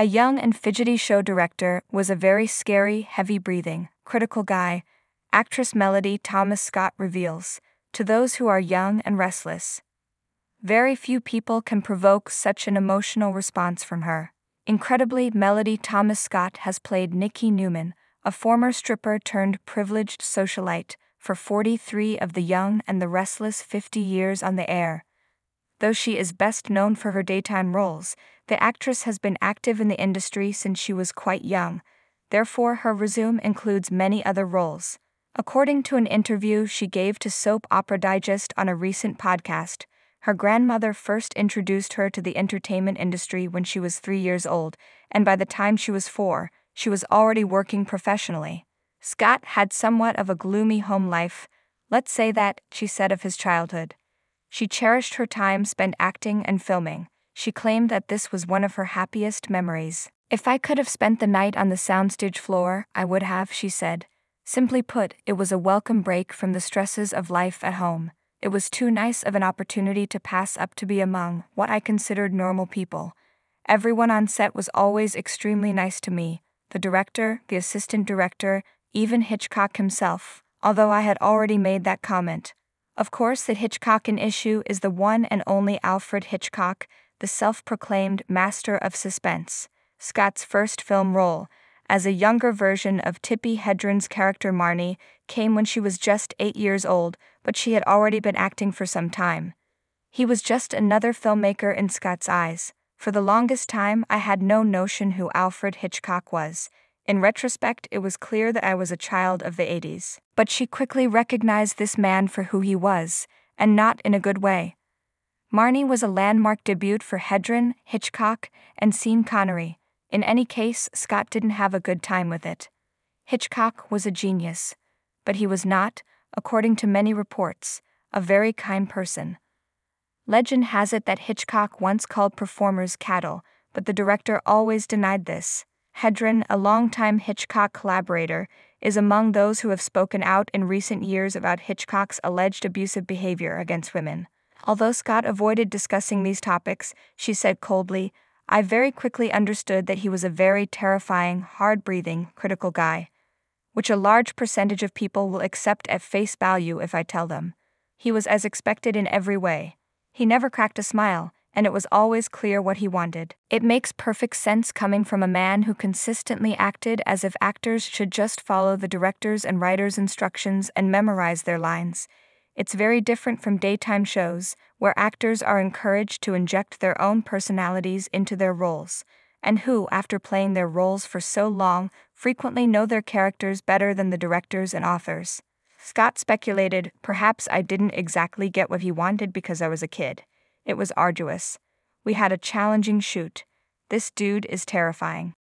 A young and fidgety show director was a very scary, heavy breathing, critical guy, actress Melody Thomas Scott reveals, to those who are young and restless. Very few people can provoke such an emotional response from her. Incredibly, Melody Thomas Scott has played Nikki Newman, a former stripper turned privileged socialite, for 43 of the young and the restless 50 years on the air. Though she is best known for her daytime roles, the actress has been active in the industry since she was quite young, therefore, her resume includes many other roles. According to an interview she gave to Soap Opera Digest on a recent podcast, her grandmother first introduced her to the entertainment industry when she was three years old, and by the time she was four, she was already working professionally. Scott had somewhat of a gloomy home life, let's say that, she said of his childhood. She cherished her time spent acting and filming. She claimed that this was one of her happiest memories. If I could have spent the night on the soundstage floor, I would have, she said. Simply put, it was a welcome break from the stresses of life at home. It was too nice of an opportunity to pass up to be among what I considered normal people. Everyone on set was always extremely nice to me the director, the assistant director, even Hitchcock himself, although I had already made that comment. Of course, the Hitchcockian issue is the one and only Alfred Hitchcock, the self proclaimed master of suspense, Scott's first film role, as a younger version of Tippi Hedren's character Marnie, came when she was just eight years old, but she had already been acting for some time. He was just another filmmaker in Scott's eyes. For the longest time, I had no notion who Alfred Hitchcock was. In retrospect, it was clear that I was a child of the 80s. But she quickly recognized this man for who he was, and not in a good way. Marnie was a landmark debut for Hedren, Hitchcock, and Sean Connery. In any case, Scott didn't have a good time with it. Hitchcock was a genius, but he was not, according to many reports, a very kind person. Legend has it that Hitchcock once called performers cattle, but the director always denied this. Hedren, a longtime Hitchcock collaborator, is among those who have spoken out in recent years about Hitchcock's alleged abusive behavior against women. Although Scott avoided discussing these topics, she said coldly, I very quickly understood that he was a very terrifying, hard breathing, critical guy, which a large percentage of people will accept at face value if I tell them. He was as expected in every way. He never cracked a smile, and it was always clear what he wanted. It makes perfect sense coming from a man who consistently acted as if actors should just follow the director's and writer's instructions and memorize their lines. It's very different from daytime shows, where actors are encouraged to inject their own personalities into their roles, and who, after playing their roles for so long, frequently know their characters better than the directors and authors. Scott speculated, perhaps I didn't exactly get what he wanted because I was a kid. It was arduous. We had a challenging shoot. This dude is terrifying.